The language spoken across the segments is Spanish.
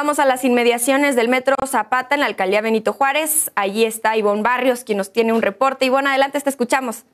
Vamos a las inmediaciones del Metro Zapata en la alcaldía Benito Juárez. Allí está Ivonne Barrios, quien nos tiene un reporte. Ivonne, adelante, te escuchamos.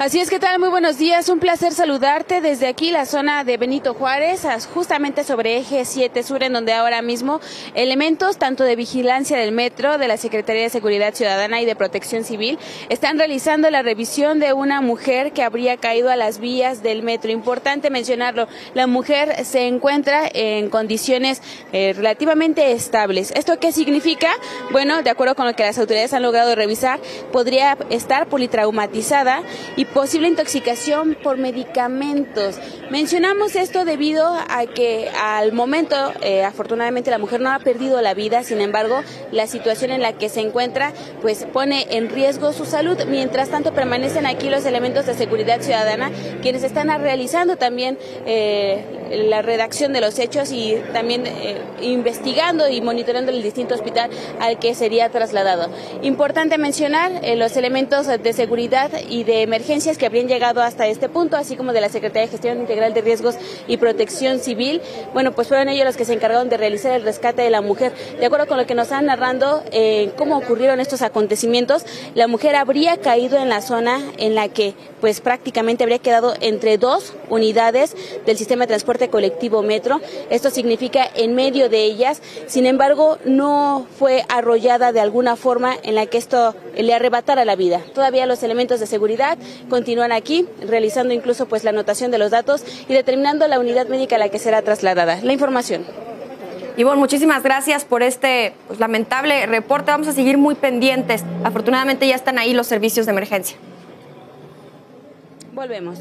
Así es, que tal? Muy buenos días. Un placer saludarte desde aquí, la zona de Benito Juárez, justamente sobre eje 7 Sur, en donde ahora mismo elementos tanto de vigilancia del metro, de la Secretaría de Seguridad Ciudadana y de Protección Civil están realizando la revisión de una mujer que habría caído a las vías del metro. Importante mencionarlo, la mujer se encuentra en condiciones eh, relativamente estables. ¿Esto qué significa? Bueno, de acuerdo con lo que las autoridades han logrado revisar, podría estar politraumatizada y posible intoxicación por medicamentos. Mencionamos esto debido a que al momento, eh, afortunadamente, la mujer no ha perdido la vida, sin embargo, la situación en la que se encuentra, pues pone en riesgo su salud. Mientras tanto, permanecen aquí los elementos de seguridad ciudadana, quienes están realizando también eh, la redacción de los hechos y también eh, investigando y monitoreando el distinto hospital al que sería trasladado. Importante mencionar los elementos de seguridad y de emergencia que habrían llegado hasta este punto, así como de la Secretaría de Gestión Integral de Riesgos y Protección Civil. Bueno, pues fueron ellos los que se encargaron de realizar el rescate de la mujer. De acuerdo con lo que nos están narrando eh, cómo ocurrieron estos acontecimientos, la mujer habría caído en la zona en la que pues prácticamente habría quedado entre dos unidades del sistema de transporte colectivo metro. Esto significa en medio de ellas. Sin embargo, no fue arrollada de alguna forma en la que esto le arrebatara la vida. Todavía los elementos de seguridad continúan aquí, realizando incluso pues la anotación de los datos y determinando la unidad médica a la que será trasladada. La información. Ivonne, muchísimas gracias por este pues, lamentable reporte. Vamos a seguir muy pendientes. Afortunadamente ya están ahí los servicios de emergencia. Volvemos.